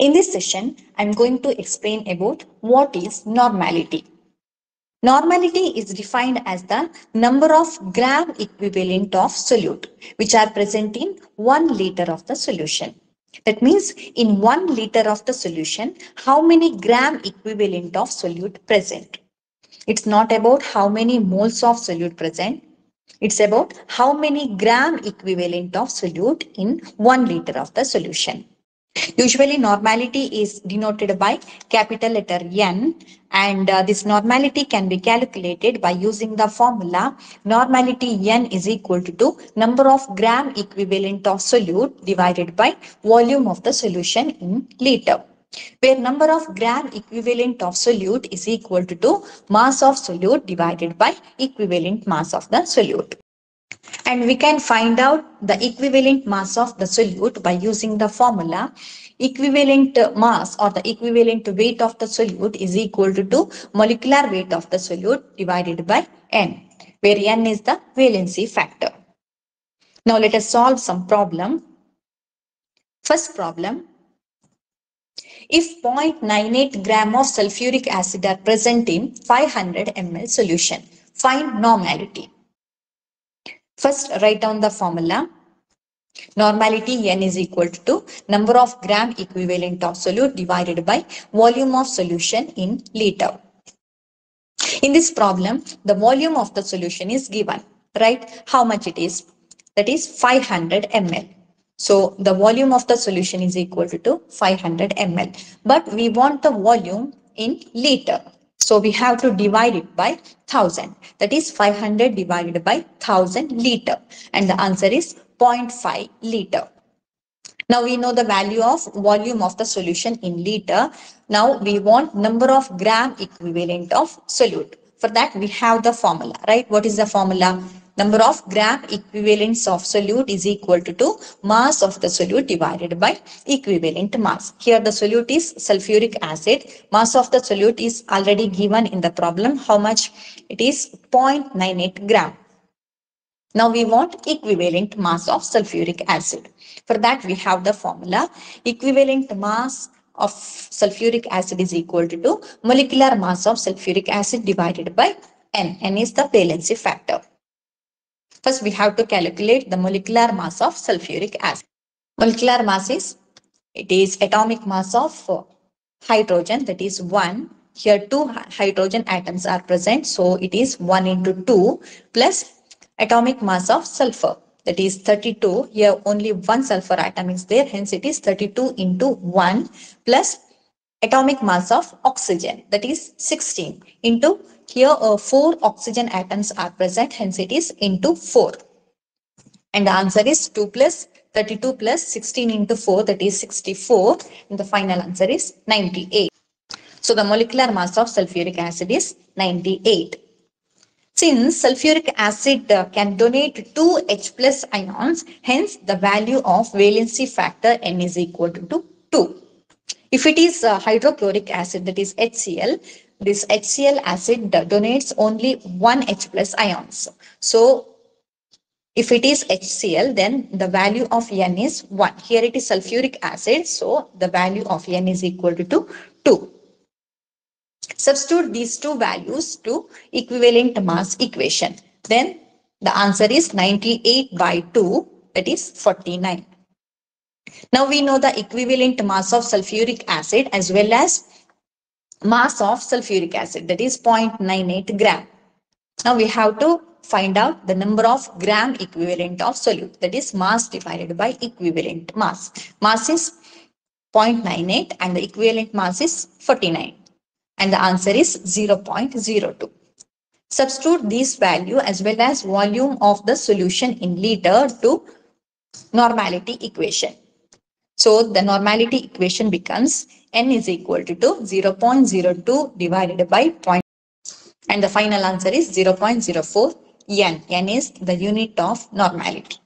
In this session, I'm going to explain about what is normality. Normality is defined as the number of gram equivalent of solute which are present in 1 liter of the solution. That means in 1 liter of the solution, how many gram equivalent of solute present. It's not about how many moles of solute present. It's about how many gram equivalent of solute in 1 liter of the solution. Usually normality is denoted by capital letter N and uh, this normality can be calculated by using the formula normality N is equal to number of gram equivalent of solute divided by volume of the solution in liter where number of gram equivalent of solute is equal to mass of solute divided by equivalent mass of the solute and we can find out the equivalent mass of the solute by using the formula equivalent mass or the equivalent weight of the solute is equal to molecular weight of the solute divided by n where n is the valency factor. Now let us solve some problem. First problem. If 0.98 gram of sulfuric acid are present in 500 ml solution, find normality. First, write down the formula. Normality N is equal to number of gram equivalent of solute divided by volume of solution in liter. In this problem, the volume of the solution is given, right? How much it is? That is 500 ml. So the volume of the solution is equal to 500 ml. But we want the volume in liter. So we have to divide it by 1000. That is 500 divided by 1000 liter. And the answer is 0.5 liter. Now we know the value of volume of the solution in liter. Now we want number of gram equivalent of solute. For that we have the formula, right? What is the formula? Number of gram equivalents of solute is equal to, to mass of the solute divided by equivalent mass. Here the solute is sulfuric acid. Mass of the solute is already given in the problem. How much? It is 0.98 gram. Now we want equivalent mass of sulfuric acid. For that we have the formula equivalent mass of sulfuric acid is equal to, to molecular mass of sulfuric acid divided by N. N is the valency factor. First, we have to calculate the molecular mass of sulfuric acid. Molecular mass is, it is atomic mass of uh, hydrogen, that is 1. Here two hydrogen atoms are present, so it is 1 into 2 plus atomic mass of sulfur, that is 32. Here only one sulfur atom is there, hence it is 32 into 1 plus atomic mass of oxygen, that is 16 into here, uh, four oxygen atoms are present, hence it is into 4. And the answer is 2 plus 32 plus 16 into 4, that is 64. And the final answer is 98. So the molecular mass of sulfuric acid is 98. Since sulfuric acid uh, can donate 2 H plus ions, hence the value of valency factor N is equal to 2. If it is uh, hydrochloric acid, that is HCl, this HCl acid donates only one H plus ions. So if it is HCl, then the value of N is 1. Here it is sulfuric acid, so the value of N is equal to 2. Substitute these two values to equivalent mass equation. Then the answer is 98 by 2, that is 49. Now we know the equivalent mass of sulfuric acid as well as mass of sulfuric acid that is 0.98 gram. Now we have to find out the number of gram equivalent of solute that is mass divided by equivalent mass. Mass is 0.98 and the equivalent mass is 49 and the answer is 0.02. Substitute this value as well as volume of the solution in liter to normality equation. So the normality equation becomes n is equal to 0.02 divided by and the final answer is 0.04 n. n is the unit of normality.